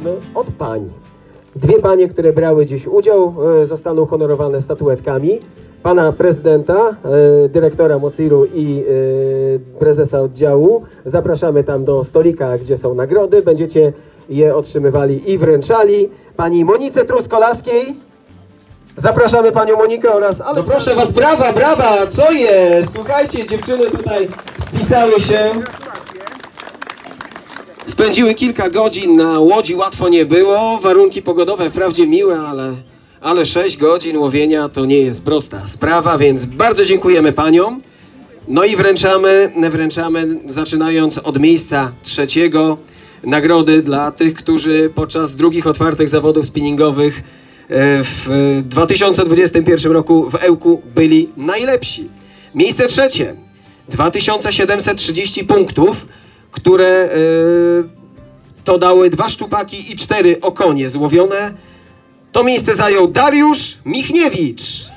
Zaczynamy od pań. Dwie panie, które brały dziś udział, e, zostaną honorowane statuetkami. Pana prezydenta, e, dyrektora Mosiru i e, prezesa oddziału. Zapraszamy tam do stolika, gdzie są nagrody. Będziecie je otrzymywali i wręczali. Pani Monice Truskolaskiej. Zapraszamy panią Monikę oraz... Ale proszę was, brawa, brawa! Co jest? Słuchajcie, dziewczyny tutaj spisały się. Spędziły kilka godzin na łodzi, łatwo nie było. Warunki pogodowe wprawdzie miłe, ale, ale 6 godzin łowienia to nie jest prosta sprawa, więc bardzo dziękujemy paniom. No i wręczamy, wręczamy zaczynając od miejsca trzeciego nagrody dla tych, którzy podczas drugich otwartych zawodów spinningowych e, w 2021 roku w Ełku byli najlepsi. Miejsce trzecie 2730 punktów, które e, to dały dwa szczupaki i cztery okonie złowione. To miejsce zajął Dariusz Michniewicz.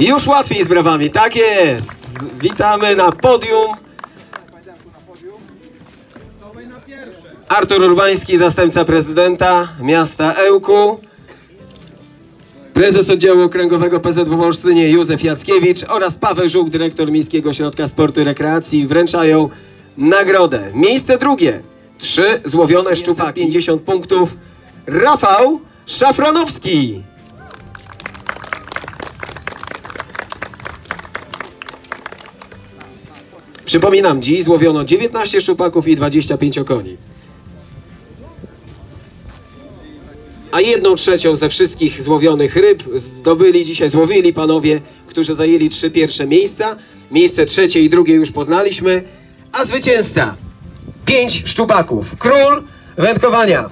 Już łatwiej z brawami, tak jest. Witamy na podium. Artur Urbański, zastępca prezydenta miasta Ełku. Prezes oddziału okręgowego PZW Olsztynie Józef Jackiewicz oraz Paweł Żuk, dyrektor Miejskiego Ośrodka Sportu i Rekreacji wręczają nagrodę. Miejsce drugie. Trzy złowione szczupaki. 50 punktów. Rafał Szafranowski. Przypominam, dziś złowiono 19 szczupaków i 25 okoni. A jedną trzecią ze wszystkich złowionych ryb zdobyli dzisiaj, złowili panowie, którzy zajęli trzy pierwsze miejsca. Miejsce trzecie i drugie już poznaliśmy, a zwycięzca pięć szczupaków. Król wędkowania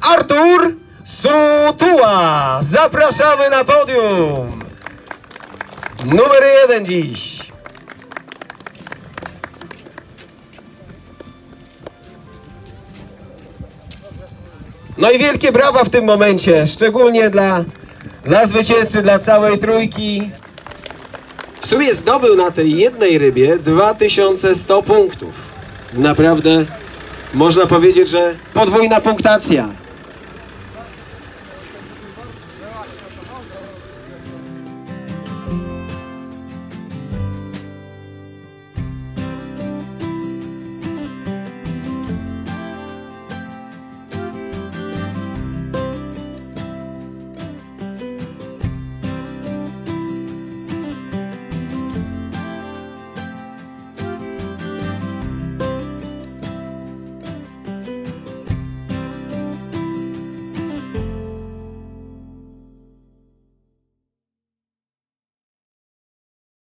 Artur Sutuła. Zapraszamy na podium. Numer jeden dziś. No i wielkie brawa w tym momencie, szczególnie dla, dla zwycięzcy, dla całej trójki. W sumie zdobył na tej jednej rybie 2100 punktów. Naprawdę można powiedzieć, że podwójna punktacja.